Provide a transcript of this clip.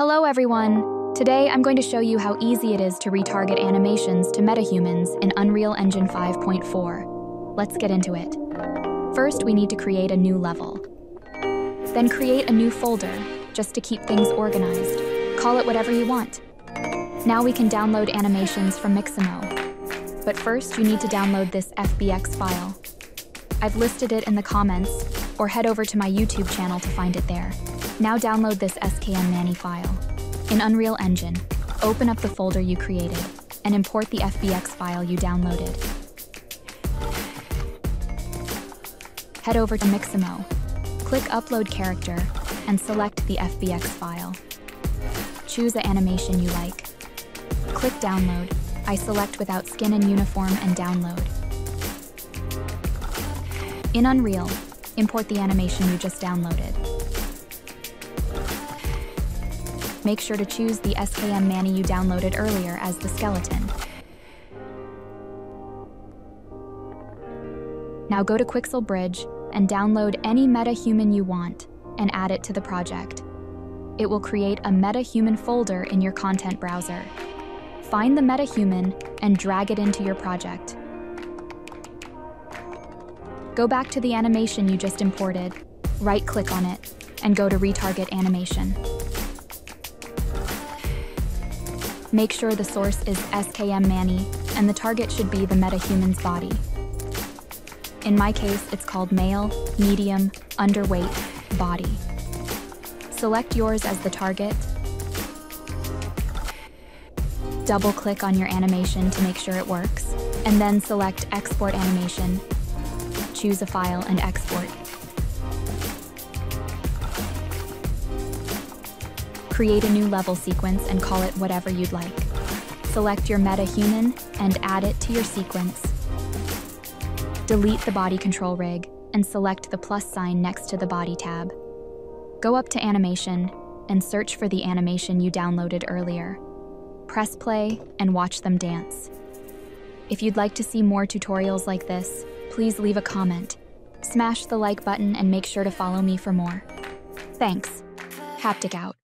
Hello everyone! Today I'm going to show you how easy it is to retarget animations to metahumans in Unreal Engine 5.4. Let's get into it. First, we need to create a new level. Then create a new folder, just to keep things organized. Call it whatever you want. Now we can download animations from Mixamo. But first, you need to download this FBX file. I've listed it in the comments, or head over to my YouTube channel to find it there. Now download this SKM Manny file. In Unreal Engine, open up the folder you created and import the FBX file you downloaded. Head over to Mixamo, click Upload Character, and select the FBX file. Choose the animation you like. Click Download. I select Without Skin and Uniform and download. In Unreal, import the animation you just downloaded. Make sure to choose the SKM Manny you downloaded earlier as the skeleton. Now go to Quixel Bridge and download any meta-human you want and add it to the project. It will create a meta-human folder in your content browser. Find the meta-human and drag it into your project. Go back to the animation you just imported, right-click on it, and go to Retarget Animation. Make sure the source is SKM Manny, and the target should be the metahuman's body. In my case, it's called male, medium, underweight, body. Select yours as the target. Double click on your animation to make sure it works, and then select Export Animation. Choose a file and export. Create a new level sequence and call it whatever you'd like. Select your meta-human and add it to your sequence. Delete the body control rig and select the plus sign next to the body tab. Go up to animation and search for the animation you downloaded earlier. Press play and watch them dance. If you'd like to see more tutorials like this, please leave a comment. Smash the like button and make sure to follow me for more. Thanks. Haptic out.